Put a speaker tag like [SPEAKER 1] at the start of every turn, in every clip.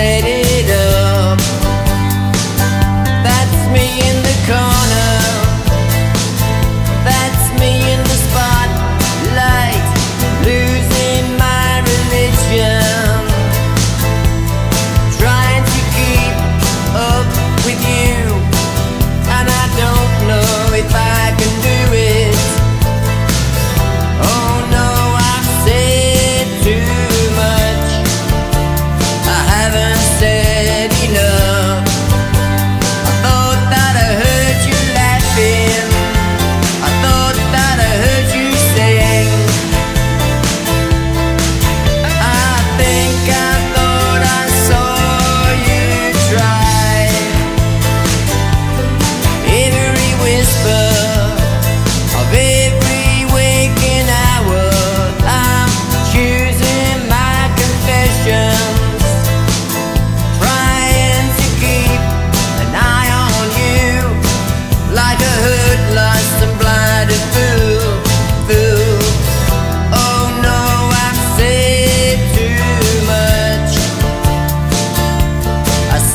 [SPEAKER 1] said it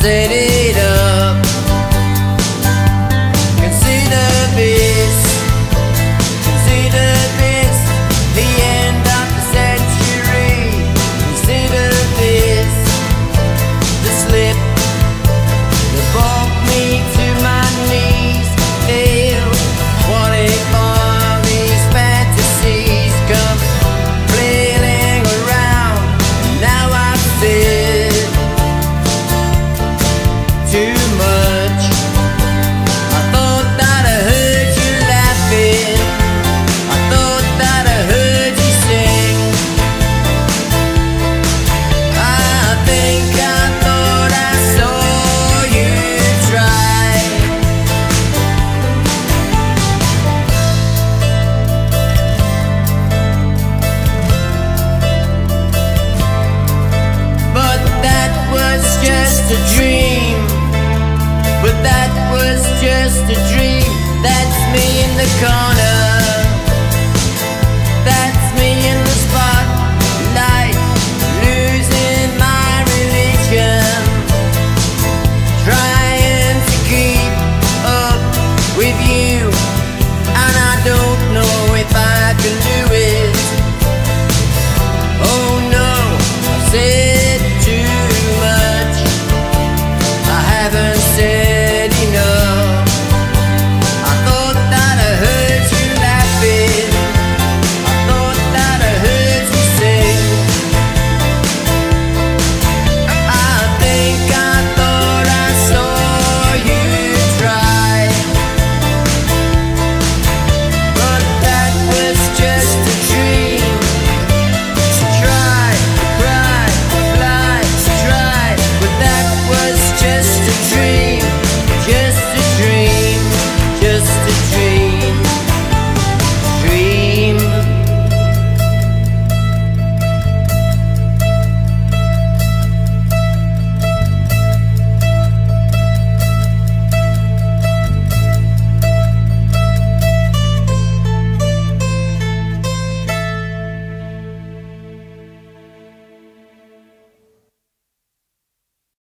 [SPEAKER 1] city. just a dream. But that was just a dream. That's me in the corner. Haven't dream.